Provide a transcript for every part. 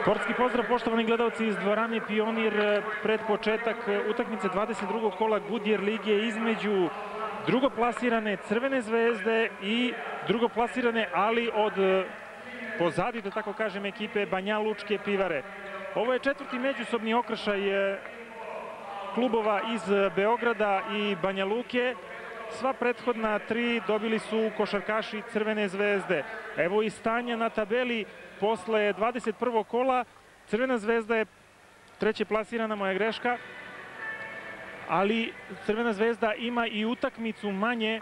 Sportski pozdrav poštovani gledalci iz dvorane Pionir pred početak utakmice 22. kola Goodyear Lige između drugoplasirane Crvene zvezde i drugoplasirane, ali od pozadi, da tako kažem, ekipe Banja Lučke pivare. Ovo je četvrti međusobni okršaj klubova iz Beograda i Banja Luke. Sva prethodna tri dobili su košarkaši Crvene zvezde. Evo i stanja na tabeli posle 21. kola. Crvena zvezda je treće plasirana, moja greška. Ali Crvena zvezda ima i utakmicu manje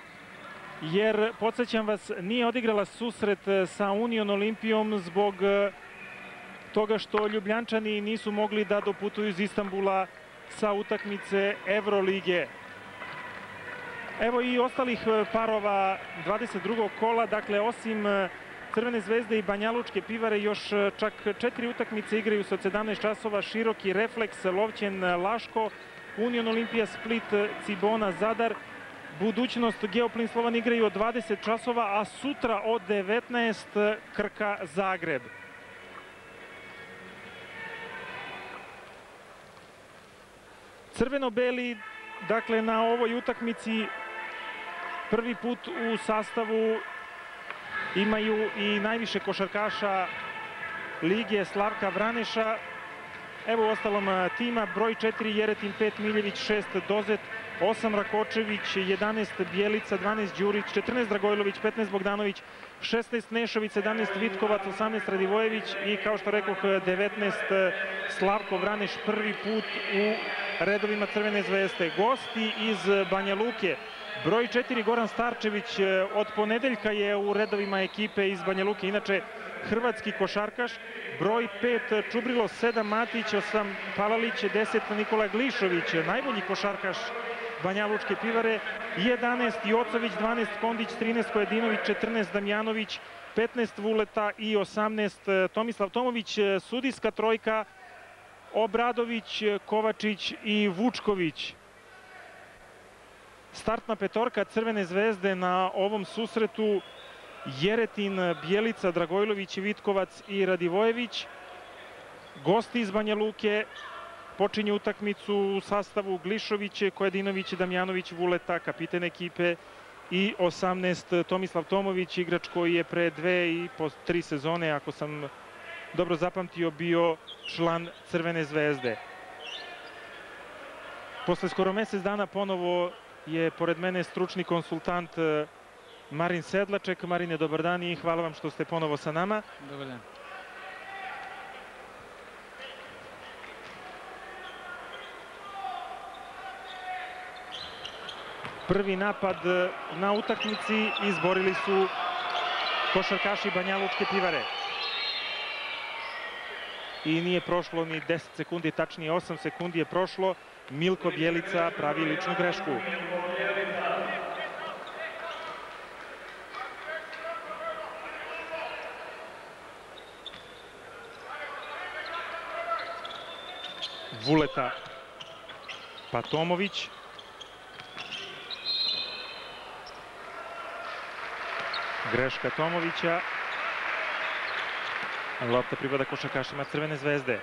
jer, podsjećam vas, nije odigrala susret sa Union Olimpijom zbog toga što Ljubljančani nisu mogli da doputuju iz Istambula sa utakmice Evrolige. Evo i ostalih e, parova 22. kola, dakle osim e, Crvene zvezde i Banjalučke pivare još e, čak četiri utakmice igraju se od 17 časova, Široki Refleks, Lovćen, Laško, Union Olimpija, Split, Cibona, Zadar, Budućnost Geoplin Slovan igraju od 20 časova, a sutra od 19 Krka Zagreb. Crveno-beli, dakle, na ovoj utakmici prvi put u sastavu imaju i najviše košarkaša Lige Slavka Vraneša. Evo u ostalom tima, broj 4 Jeretin, 5 Miljević, 6 Dozet, 8 Rakočević, 11 Bjelica, 12 Đurić, 14 Dragojlović, 15 Bogdanović, 16 Nešović, 17 Vitkovac, 18 Radivojević i kao što rekoh 19 Slavko Vraneš prvi put u redovima Crvene zvezde. Gosti iz Banja Luke, broj 4 Goran Starčević od ponedeljka je u redovima ekipe iz Banja Luke, inače hrvatski košarkaš, broj 5 Čubrilo, 7 Matić, 8 Palalić, 10 Nikola Glišović, najbolji košarkaš Banja Lučke pivare, 11 Jocović, 12 Kondić, 13 Kojedinović, 14 Damjanović, 15 Vuleta i 18 Tomislav Tomović, sudijska trojka Obradović, Kovačić i Vučković. Startna petorka Crvene zvezde na ovom susretu Jeretin, Bjelica, Dragojlović, Vitkovac i Radivojević. Gosti iz Banja Luke počinju utakmicu u sastavu Glišović, Kojedinović, Damjanović, Vuleta, kapiten ekipe i 18 Tomislav Tomović, igrač koji je pre dve i po tri sezone, ako sam dobro zapamtio, bio član Crvene zvezde. Posle skoro mesec dana ponovo je pored mene stručni konsultant Marin Sedlaček. Marine, dobar dan i hvala vam što ste ponovo sa nama. Dobar dan. Prvi napad na utakmici izborili su košarkaši Banja Lučke pivare. I nije prošlo ni 10 sekundi, tačnije 8 sekundi je prošlo. Milko Bjelica pravi ličnu grešku. Vuleta Patomović. Greška Tomovića. Lopta pripada košakašima Crvene zvezde.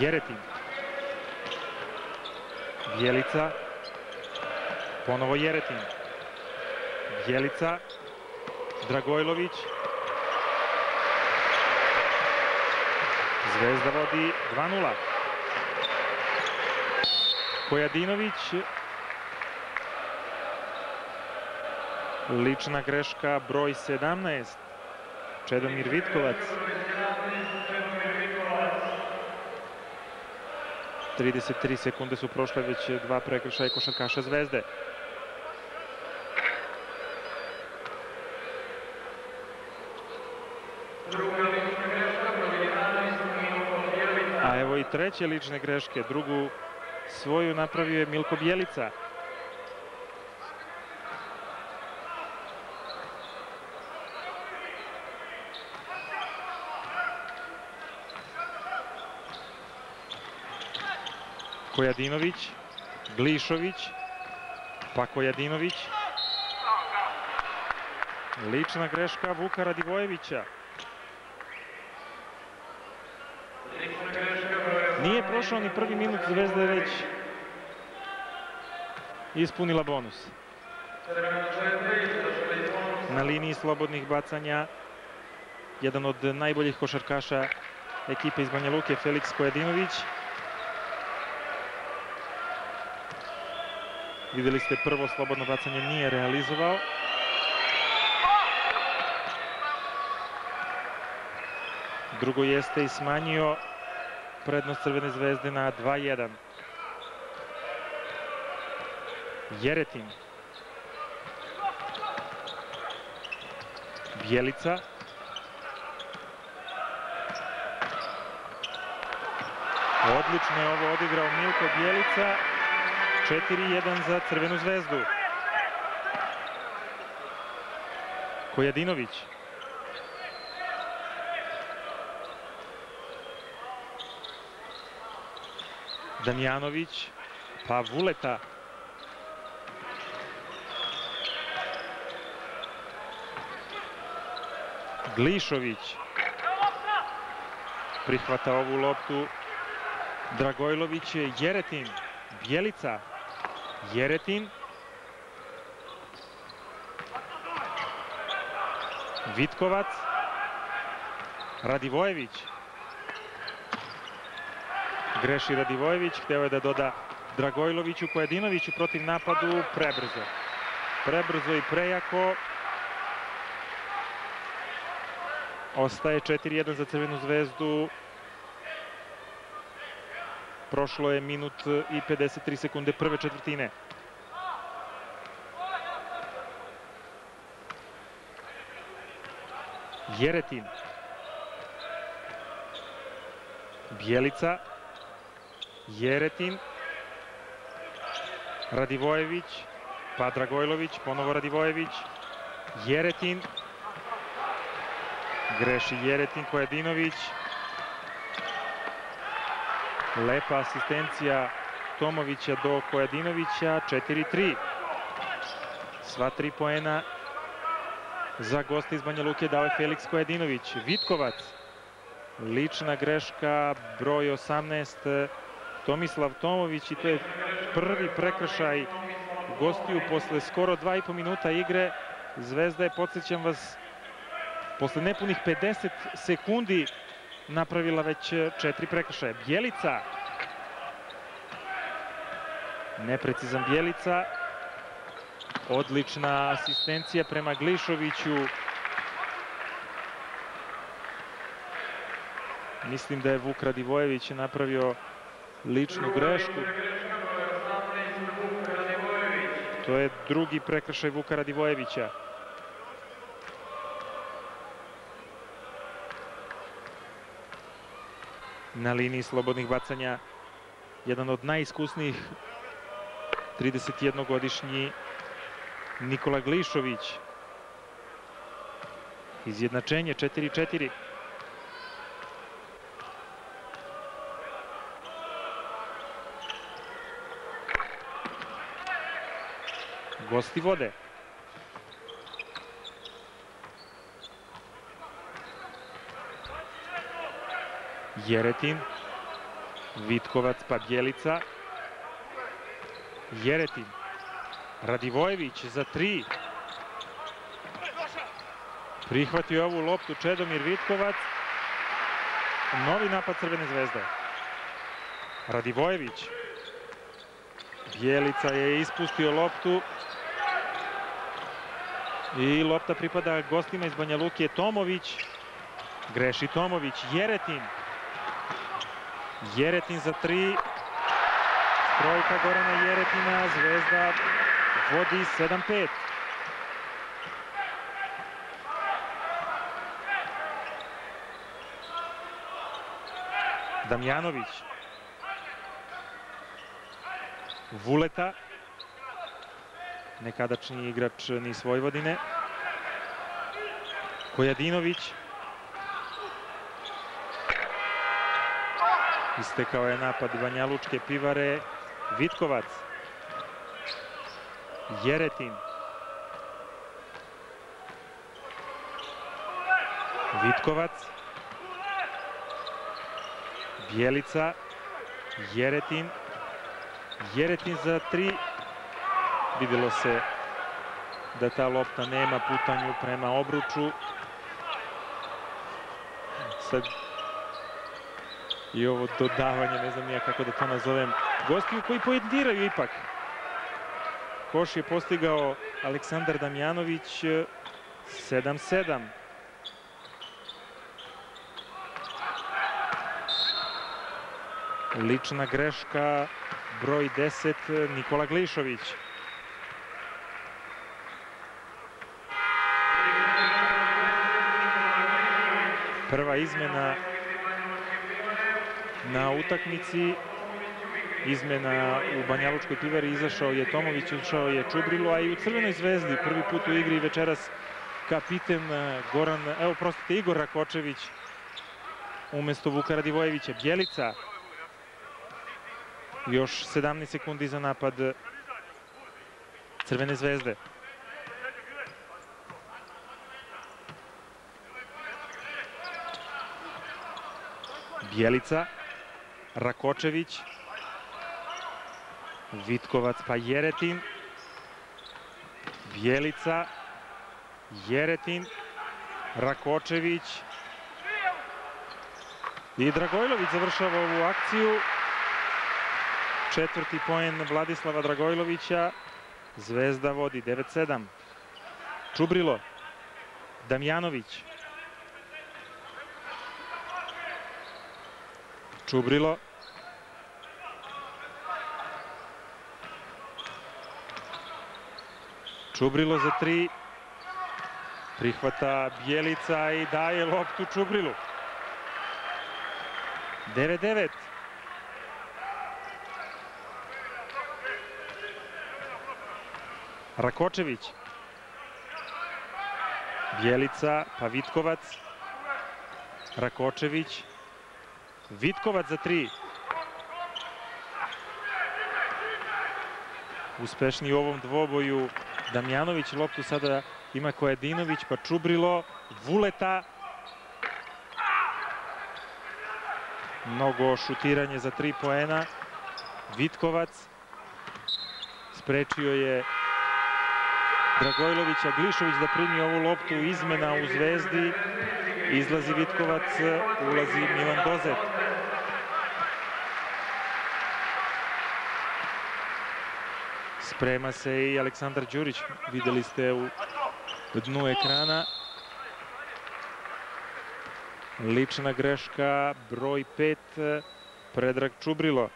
Jeretin. Bjelica. Ponovo Jeretin. Bjelica. Dragojlović. Zvezda vodi 2-0. Kojadinović. Lična greška broj 17. Čedomir Vitkovac. 33 sekunde su prošle već dva prekršaja košarkaša Zvezde. A evo i treće lične greške. Drugu svoju napravio je Milko Bjelica. Kojadinović, Glišović, pa Kojadinović. Lična greška Vuka Radivojevića. Nije prošao ni prvi minut, Zvezda je već ispunila bonus. Na liniji slobodnih bacanja jedan od najboljih košarkaša ekipe iz Banja Luke, Felix Kojedinović. Vidjeli ste prvo slobodno bacanje nije realizovao. Drugo jeste i smanjio prednost Crvene zvezde na 2-1. Jeretin. Bjelica. Odlično je ovo odigrao Milko Bjelica. 4-1 za Crvenu zvezdu. Kojadinović. Damjanović, pa Vuleta. Glišović prihvata ovu loptu. Dragojlović, Jeretin, Bjelica, Jeretin. Vitkovac, Radivojević. Greši Radivojević, hteo je da doda Dragojloviću, Pojedinoviću protiv napadu, prebrzo. Prebrzo i prejako. Ostaje 4-1 za Crvenu zvezdu. Prošlo je minut i 53 sekunde prve četvrtine. Jeretin. Bjelica. Jeretin. Radivojević. Pa Dragojlović. Ponovo Radivojević. Jeretin. Greši Jeretin. Kojedinović. Lepa asistencija Tomovića do Kojadinovića, 4-3. Sva tri poena za goste iz Banja Luke dao je Felix Kojadinović. Vitkovac, lična greška, broj 18, Tomislav Tomović i to je prvi prekršaj gostiju posle skoro dva i po minuta igre. Zvezda je, podsjećam vas, posle nepunih 50 sekundi napravila već četiri prekršaje. Bjelica. Neprecizan Bjelica. Odlična asistencija prema Glišoviću. Mislim da je Vuk Radivojević napravio ličnu grešku. To je drugi prekršaj Vuka Radivojevića. Na liniji slobodnih bacanja. Jedan od najiskusnijih 31-godišnji Nikola Glišović. Izjednačenje 4-4. Gosti vode. Jeretin, Vitkovac pa Bjelica, Jeretin, Radivojević za tri. Prihvatio ovu loptu Čedomir Vitkovac. Novi napad Crvene zvezde. Radivojević. Bjelica je ispustio loptu. I lopta pripada gostima iz Banja Luke. Tomović. Greši Tomović. Jeretin. Jeretin za tri. Trojka Gorana Jeretina, Zvezda vodi 7-5. Damjanović. Vuleta. Nekadašnji igrač niz Vojvodine. Kojadinović. Istekao je napad Banja Lučke pivare. Vitkovac. Jeretin. Vitkovac. Bjelica. Jeretin. Jeretin za tri. Vidjelo se da ta lopta nema putanju prema obruču. Sad i ovo dodavanje, ne znam nija kako da to nazovem, gostiju koji pojediraju ipak. Koš je postigao Aleksandar Damjanović 7-7. Lična greška, broj 10, Nikola Glišović. Prva izmena na utakmici. Izmena u Banjalučkoj pivari izašao je Tomović, ušao je Čubrilo, a i u Crvenoj zvezdi prvi put u igri večeras kapiten eh, Goran, evo prostite, Igor Rakočević umesto Vuka Radivojevića. Bjelica, još 17 sekundi za napad Crvene zvezde. Bjelica, Rakočević, Vitkovac pa Jeretin, Bjelica, Jeretin, Rakočević i Dragojlović završava ovu akciju. Četvrti poen Vladislava Dragojlovića. Zvezda vodi 9-7. Čubrilo, Damjanović, Čubrilo. Čubrilo za tri. Prihvata Bjelica i daje loptu Čubrilu. 9-9. Rakočević. Bjelica, pa Vitkovac. Rakočević. Vitkovac za tri. Uspešni u ovom dvoboju Damjanović. Loptu sada ima Kojedinović, pa Čubrilo, Vuleta. Mnogo šutiranje za tri poena. Vitkovac. Sprečio je Dragojlovića, Glišović da primi ovu loptu, izmena u Zvezdi. Izlazi Vitkovac, ulazi Milan Dozet. Sprema se i Aleksandar Đurić, videli ste u dnu ekrana. Lična greška, broj 5, Predrag Čubrilo.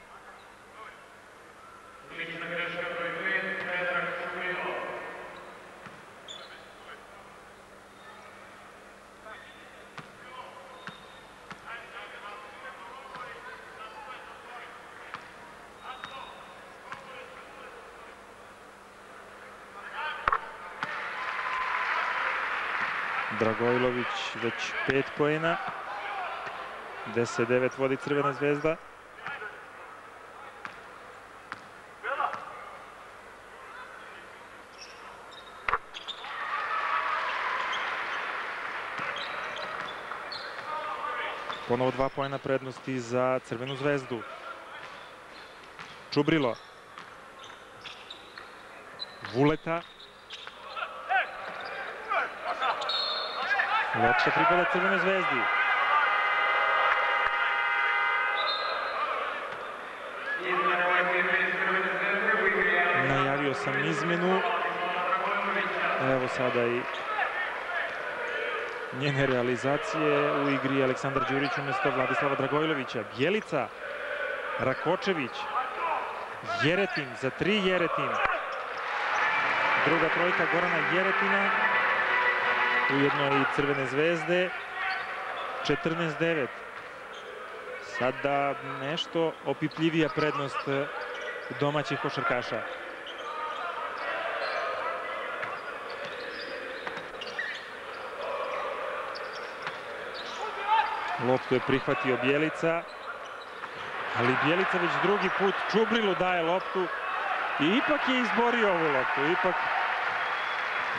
Dragojlović već pet pojena. 10-9 vodi Crvena zvezda. Ponovo dva pojena prednosti za Crvenu zvezdu. Čubrilo. Vuleta. Lopta pripada Crvenoj zvezdi. Najavio sam izmenu. Evo sada i njene realizacije u igri Aleksandar Đurić umjesto Vladislava Dragojlovića. Bjelica, Rakočević, Jeretin, za tri Jeretin. Druga trojka Gorana Jeretina ujedno i Crvene zvezde. 14-9. Sada nešto opipljivija prednost domaćih košarkaša. Loptu je prihvatio Bjelica, ali Bjelica već drugi put Čubrilu daje loptu i ipak je izborio ovu loptu. Ipak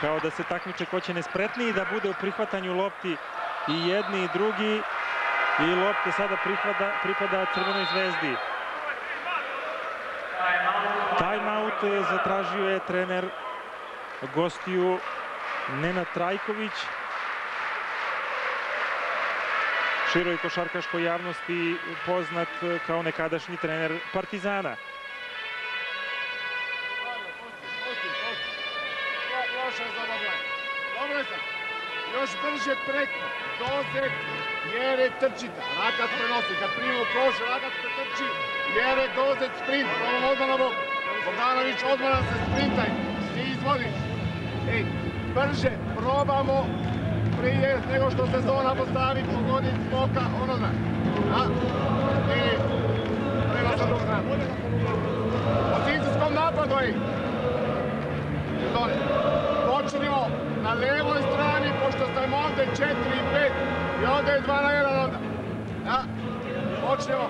kao da se takmiče ko će nespretniji da bude u prihvatanju lopti i jedni i drugi i lopta sada pripada, Crvenoj zvezdi. Timeout zatražio je trener gostiju Nenad Trajković. Široj košarkaškoj javnosti poznat kao nekadašnji trener Partizana. Još brže preko, dozet, Jere trčita, Rakat prenosi, kad primo prošle, Rakat pretrči, Jere dozet, sprint, ovo odmah na bok. Bogdanović odmah se sprintaj, ti izvodiš. Ej, brže, probamo prije nego što se zona postavi, pogodi smoka, ono zna. A? I prema sa drugog strana. Po cincijskom napadu, ej. Dole. Počinimo na levoj strani, pošto stajemo ovde 4 i 5 i ovde je 2 na 1 onda. Ja? Počnemo.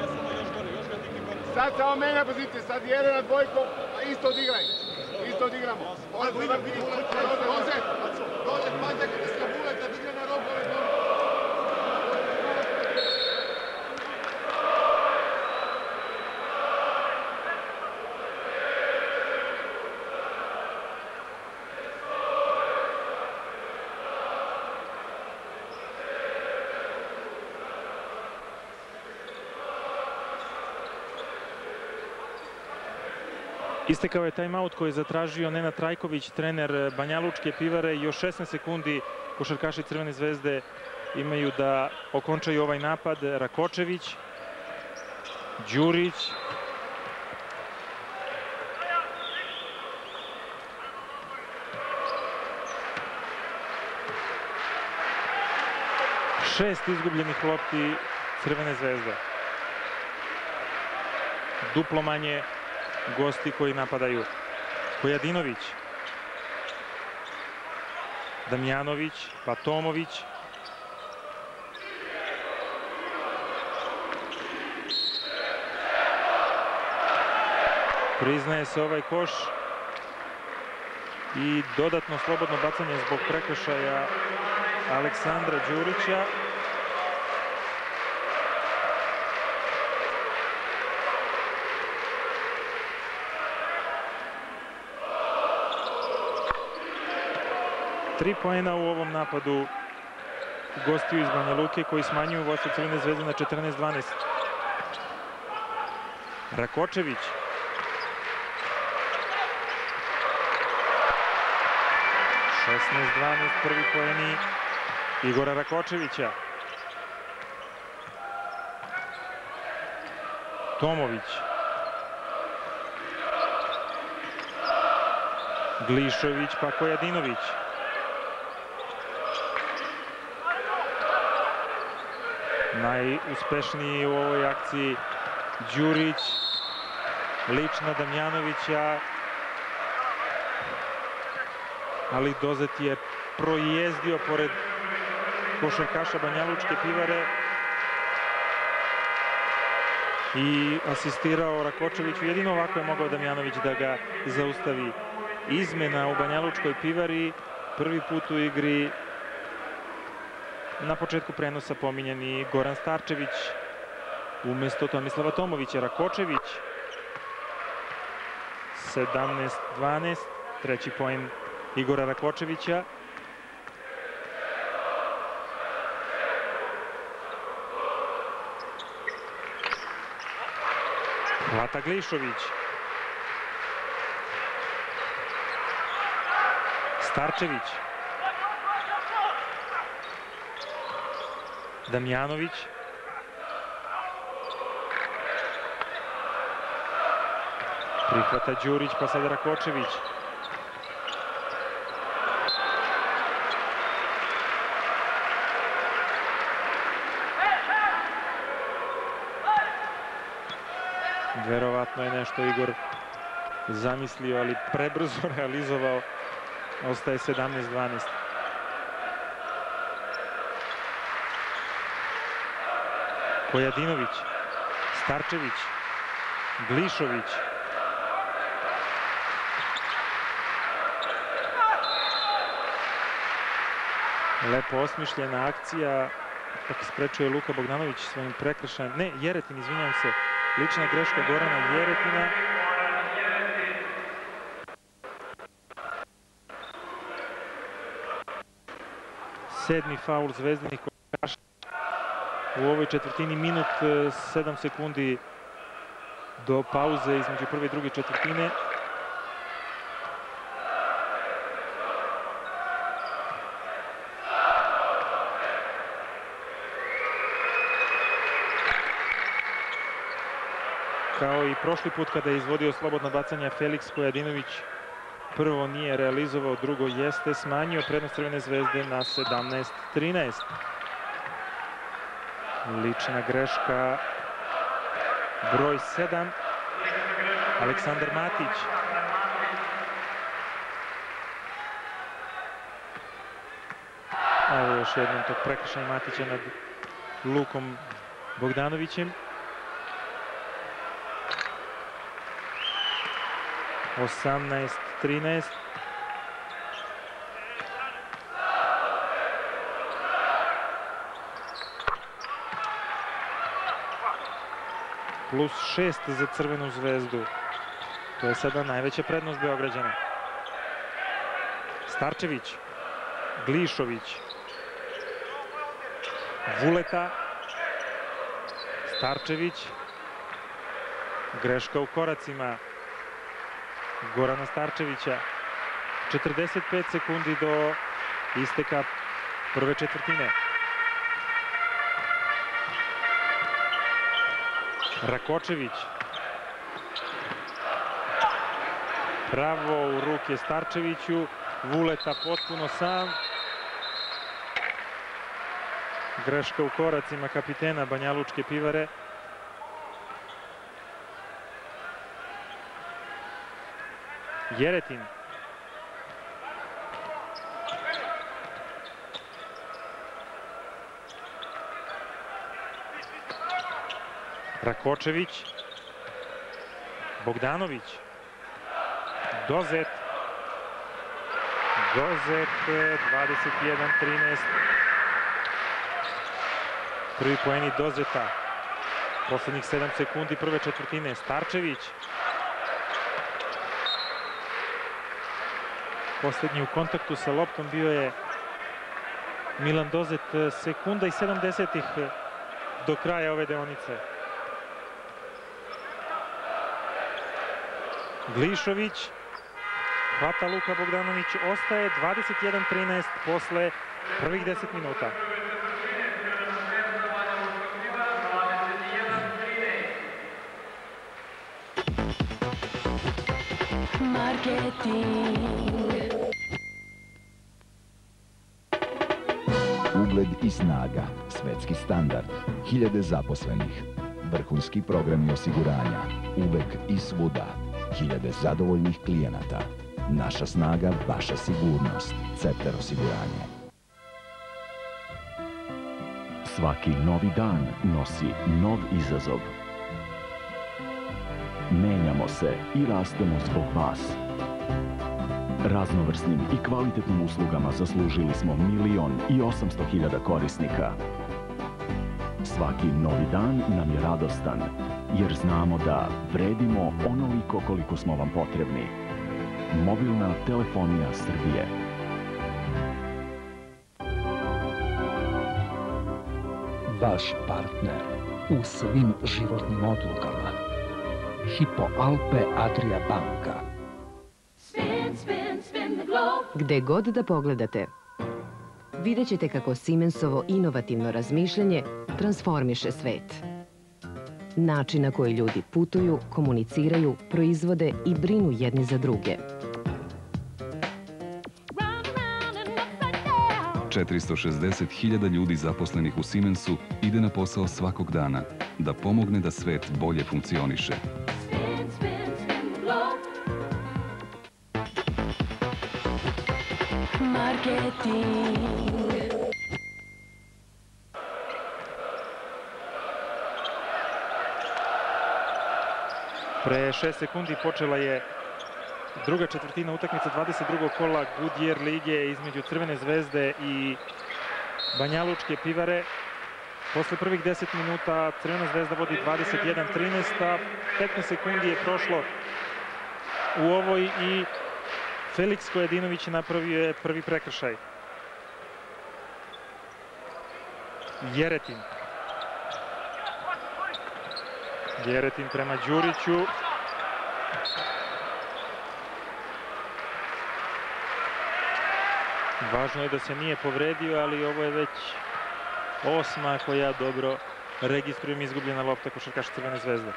Sad samo menja pozicije, sad jedan na dvojku, a isto odigraj. Isto odigramo. Doze, doze, doze, pazite kada se bule, kad igra na rogove, Istekao je timeout koji je zatražio Nenad Trajković, trener Banjalučke pivare. Još 16 sekundi košarkaši Crvene zvezde imaju da okončaju ovaj napad. Rakočević, Đurić, šest izgubljenih lopti Crvene zvezde. Duplo manje gosti koji napadaju. Pojadinović, Damjanović, Patomović. Priznaje se ovaj koš i dodatno slobodno bacanje zbog prekršaja Aleksandra Đurića. Tri poena u ovom napadu gostiju iz Banja Luke koji smanjuju vodstvo Crvene zvezde na 14-12. Rakočević. Šestnaest 12 prvi poeni Igora Rakočevića. Tomović. Glišović pa Kojadinović. Najuspešniji u ovoj akciji Đurić, lična Damjanovića, ali Dozet je projezdio pored košarkaša Banjalučke pivare i asistirao Rakočeviću. Jedino ovako je mogao Damjanović da ga zaustavi. Izmena u Banjalučkoj pivari, prvi put u igri na početku prenosa pominjani Goran Starčević umesto Tomislava Tomovića. Rakočević 17-12, treći poen Igora Rakočevića. Hvata Glišović. Starčević. Damjanović. Prihvata Đurić, pa sada Rakočević. Verovatno je nešto Igor zamislio, ali prebrzo realizovao. Ostaje 17-12. Kojadinović, Starčević, Glišović. Lepo osmišljena akcija ipak sprečuje Luka Bogdanović svojim prekršajem. Ne, Jeretin, izvinjam se. Lična greška Gorana Jeretina. Sedmi faul zvezdanih u ovoj četvrtini. Minut 7 sekundi do pauze između prve i druge četvrtine. Kao i prošli put kada je izvodio slobodno bacanje Felix Pojadinović prvo nije realizovao, drugo jeste smanjio prednost Crvene zvezde na 17-13. Lična greška broj 7 Aleksandar Matić. Evo još jednom tog prekršaja Matića nad Lukom Bogdanovićem. 18-13. Plus 6 za Crvenu zvezdu. To je sada najveća prednost Beograđana. Starčević, Glišović, Vuleta, Starčević, greška u koracima Gorana Starčevića. 45 sekundi do isteka prve četvrtine. Rakočević. Pravo u ruke Starčeviću. Vuleta potpuno sam. Greška u koracima kapitena Banjalučke pivare. Jeretin. Rakočević. Bogdanović. Dozet. Dozet 21-13. Prvi poeni Dozeta. Poslednjih 7 sekundi prve četvrtine. Starčević. Poslednji u kontaktu sa loptom bio je Milan Dozet sekunda i 70-ih do kraja ove deonice. Glišović, hvata Luka Bogdanović, ostaje 21-13 posle prvih 10 minuta. Ugled i snaga, svetski standard, hiljade zaposlenih, vrhunski programi osiguranja, uvek i svuda, hiljade zadovoljnih klijenata. Naša snaga, vaša sigurnost. Cepter osiguranje. Svaki novi dan nosi nov izazov. Menjamo se i rastemo zbog vas. Raznovrsnim i kvalitetnim uslugama zaslužili smo milion i osamsto hiljada korisnika. Svaki novi dan nam je radostan, jer znamo da vredimo onoliko koliko smo vam potrebni. Mobilna telefonija Srbije. Vaš partner u svim životnim odlukama. Hipo Alpe Adria Banka. Spin, spin, spin the globe. Gde god da pogledate, vidjet ćete kako Siemensovo inovativno razmišljanje transformiše svet. Način na koji ljudi putuju, komuniciraju, proizvode i brinu jedni za druge. Round, round and upside down. 460.000 ljudi zaposlenih u Siemensu ide na posao svakog dana da pomogne da svet bolje funkcioniše. Marketing. Pre 6 sekundi počela je druga četvrtina utakmice 22. kola Goodyear lige između Crvene zvezde i Banjalučke pivare. Posle prvih 10 minuta Crvena zvezda vodi 21-13, a 15 sekundi je prošlo u ovoj i Felix Kojedinović napravio prvi prekršaj. Jeretin. Jeretin prema Đuriću. Važno je da se nije povredio, ali ovo je već osma koja dobro registrujem izgubljena lopta košarkaša Crvene zvezde.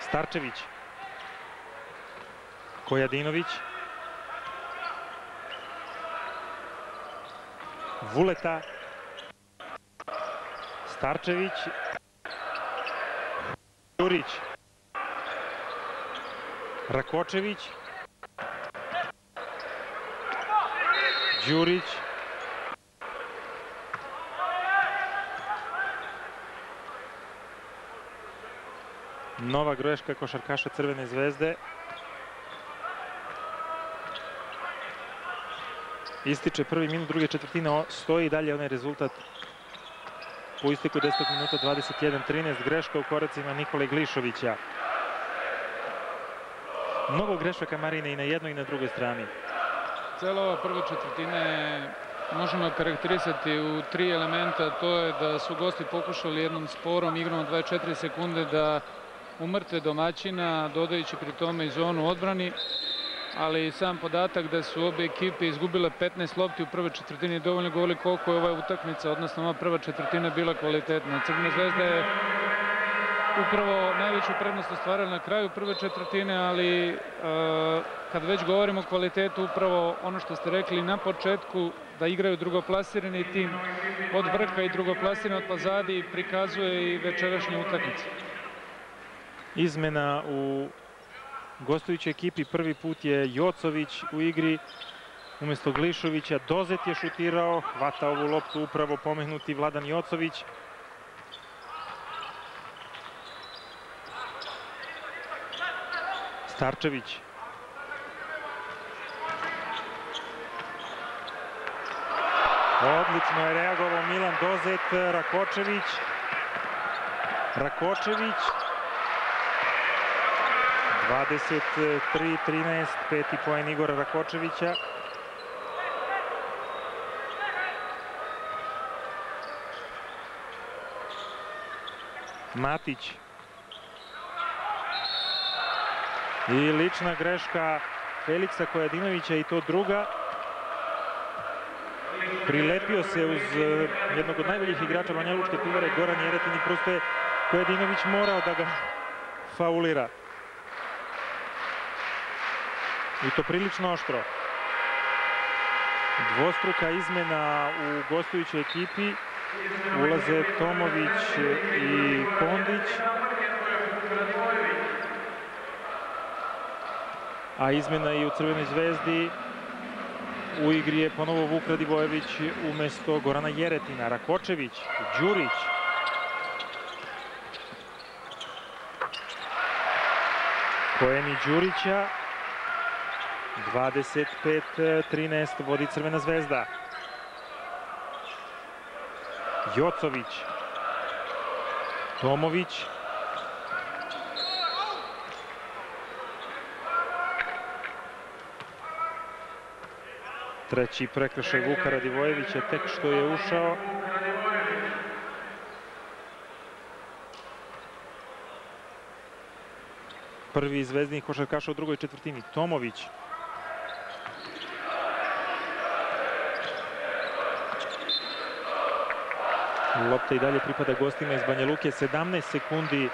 Starčević. Kojadinović. Vuleta. Starčević. Jurić. Rakočević. Đurić. Nova greška košarkaša Crvene zvezde. Ističe prvi minut druge četvrtine, stoji dalje onaj rezultat po isteku 10 minuta 21-13. Greška u koracima Nikole Glišovića. Mnogo grešaka Marine i na jednoj i na drugoj strani. Cela ova prva četvrtina je možemo karakterisati u tri elementa. To je da su gosti pokušali jednom sporom igrom od 24 sekunde da umrte domaćina, dodajući pri tome i zonu odbrani ali sam podatak da su obe ekipe izgubile 15 lopti u prvoj četvrtini dovoljno govori koliko je ova utakmica, odnosno ova prva četvrtina bila kvalitetna. Crvena zvezda je upravo najveću prednost ostvarila na kraju prve četvrtine, ali e, kad već govorimo o kvalitetu, upravo ono što ste rekli na početku, da igraju drugoplasirani tim od vrha i drugoplasirani od pozadi prikazuje i večerašnje utakmice. Izmena u gostujućoj ekipi prvi put je Jocović u igri umesto Glišovića. Dozet je šutirao, hvata ovu loptu upravo pomenuti Vladan Jocović. Starčević. Odlično je reagovao Milan Dozet, Rakočević. Rakočević 23-13, peti poen Igora Rakočevića. Matić. I lična greška Feliksa Kojadinovića i to druga. Prilepio se uz eh, jednog od najboljih igrača Banja Lučke pivare Goran Jeretin i prosto je Kojadinović morao da ga faulira. I to prilično oštro. Dvostruka izmena u gostujućoj ekipi. Ulaze Tomović i Kondić. A izmena i u Crvenoj zvezdi. U igri je ponovo Vuk Radivojević umesto Gorana Jeretina. Rakočević, Đurić. Poeni Đurića. 25-13 vodi Crvena zvezda. Jocović. Tomović. Treći prekršaj Vuka Radivojevića tek što je ušao. Prvi zvezdni košarkaša u drugoj četvrtini. Tomović. Lopta i dalje pripada gostima iz Banja Luke. 17 sekundi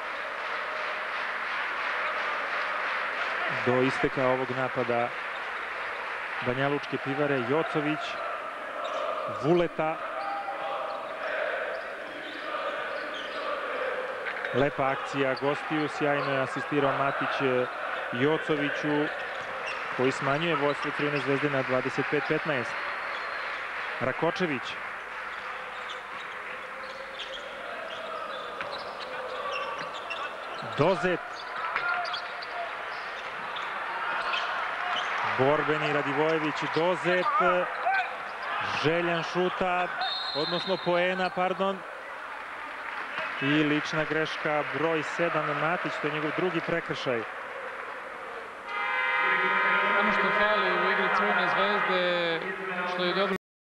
do isteka ovog napada Banja Lučke pivare. Jocović, Vuleta. Lepa akcija gostiju. Sjajno je asistirao Matić Jocoviću koji smanjuje vojstvo Crvene zvezde na 25-15. Rakočević. Dozet. Borbeni Radivojević, Dozet. željan šuta, odnosno poena, pardon. I lična greška broj 7 Matić, to je njegov drugi prekršaj. Ono što fali u igri Crvene zvezde, što je dobro